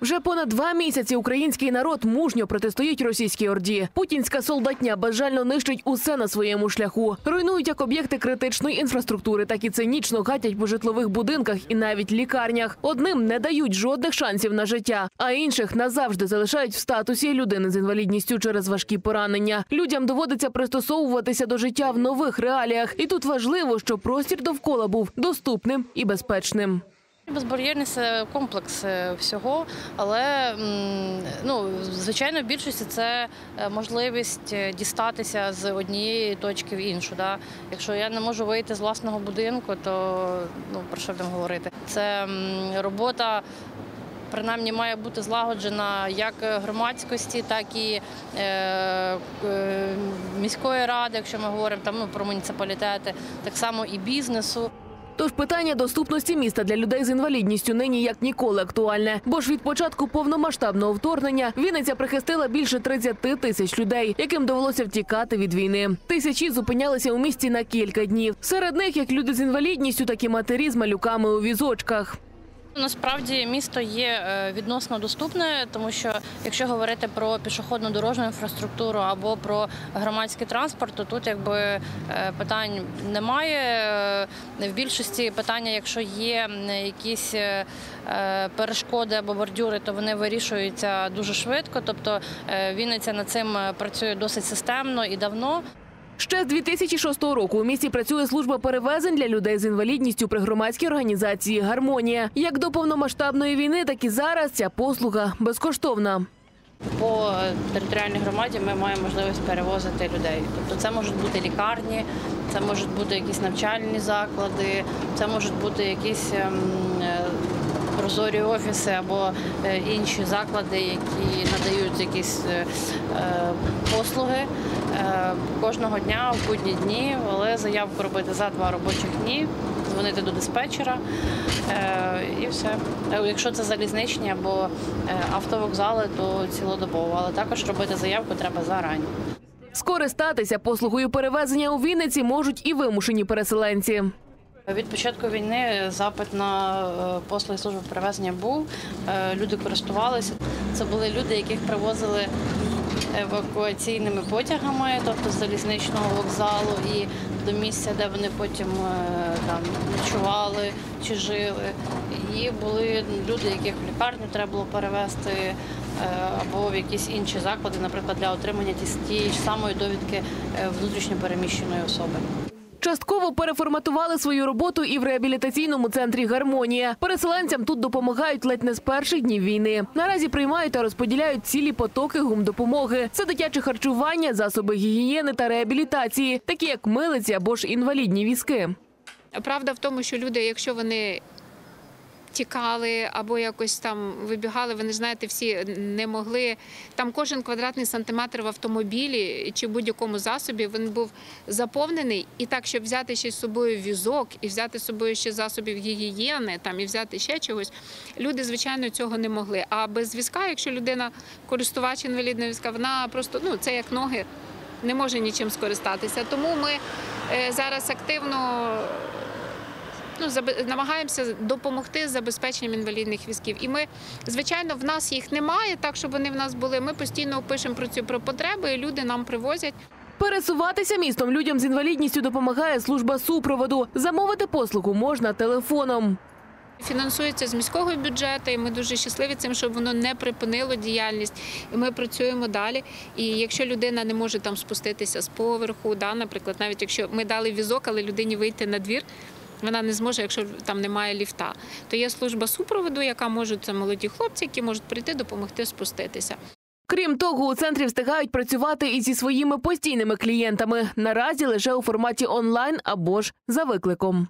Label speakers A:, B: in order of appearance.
A: Вже понад два місяці український народ мужньо протистоїть російській орді. Путінська солдатня безжально нищить усе на своєму шляху. Руйнують як об'єкти критичної інфраструктури, так і цинічно гатять по житлових будинках і навіть лікарнях. Одним не дають жодних шансів на життя, а інших назавжди залишають в статусі людини з інвалідністю через важкі поранення. Людям доводиться пристосовуватися до життя в нових реаліях, і тут важливо, щоб простір довкола був доступним і безпечним.
B: Безбар'єрність це комплекс е, всього, але ну, звичайно, в більшості це е, можливість е, дістатися з однієї точки в іншу. Да? Якщо я не можу вийти з власного будинку, то ну, про що будемо говорити? Це робота. Принаймні має бути злагоджена як громадськості, так і е, е, міської ради, якщо ми говоримо там ну, про муніципалітети, так само і бізнесу.
A: Тож питання доступності міста для людей з інвалідністю нині як ніколи актуальне. Бо ж від початку повномасштабного вторгнення Вінниця прихистила більше 30 тисяч людей, яким довелося втікати від війни. Тисячі зупинялися у місті на кілька днів. Серед них як люди з інвалідністю, так і матері з малюками у візочках.
B: Насправді місто є е, відносно доступне, тому що якщо говорити про пішохідну дорожню інфраструктуру або про громадський транспорт, то тут якби е, питань немає. Е, В більшості питання, якщо є якісь перешкоди або бордюри, то вони вирішуються дуже швидко. Тобто Вінниця над цим працює досить системно і давно.
A: Ще з 2006 року у місті працює служба перевезень для людей з інвалідністю при громадській організації Гармонія. Як до повномасштабної війни, так і зараз ця послуга безкоштовна.
B: По територіальній громаді ми маємо можливість перевозити людей. Тобто це можуть бути лікарні, це можуть бути якісь навчальні заклади, це можуть бути якісь ем, е, прозорі офіси або е, інші заклади, які надають якісь е, послуги кожного дня в будні дні, але заявку робити за два робочих дні. Дзвонити до диспетчера е, і все. Е, Якщо це залізничні або е, автовокзали, то цілодобово, але також робити заявку треба зарані.
A: Скористатися послугою перевезення у Вінниці можуть і вимушені переселенці.
B: Від початку війни запит на послуги служби перевезення був. Люди користувалися. Це були люди, яких привозили евакуаційними потягами, тобто з залізничного вокзалу і до місця, де вони потім е, там ночували чи жили. І були люди, яких в лікарню треба було перевезти е, або в якісь інші заклади, наприклад, для отримання тієї самої довідки внутрішньопереміщеної внутрішньо переміщеної особи.
A: Частково переформатували свою роботу і в реабілітаційному центрі Гармонія. Переселенцям тут допомагають ледь не з перших днів війни. Наразі приймають та розподіляють цілі потоки гумдопомоги. Це дитяче харчування, засоби гігієни та реабілітації, такі як милиці або ж інвалідні візки.
C: Правда в тому, що люди, якщо вони тікали або якось там вибігали, вони знаєте, всі не могли. Там кожен квадратний сантиметр в автомобілі чи будь-якому засобі він був заповнений. І так, щоб взяти ще з собою візок і взяти з собою ще засобів гігієни, там і взяти ще чогось, люди, звичайно, цього не могли. А без візка, якщо людина користувач інвалідного візка, вона просто ну це як ноги. Не може нічим скористатися. Тому ми е, зараз активно ну, намагаємося допомогти з забезпеченням інвалідних візків. І ми, звичайно, в нас їх немає, так щоб вони в нас були. Ми постійно пишемо про цю про потреби, і люди нам привозять.
A: Пересуватися містом людям з інвалідністю допомагає служба супроводу. Замовити послугу можна телефоном.
C: Фінансується з міського бюджету, і ми дуже щасливі цим, щоб воно не припинило діяльність. І ми працюємо далі. І якщо людина не може там спуститися з поверху, да, наприклад, навіть якщо ми дали візок, але людині вийти на двір. Вона не зможе, якщо там немає ліфта. То є служба супроводу, яка може це молоді хлопці, які можуть прийти допомогти спуститися.
A: Крім того, у центрі встигають працювати і зі своїми постійними клієнтами. Наразі лише у форматі онлайн або ж за викликом.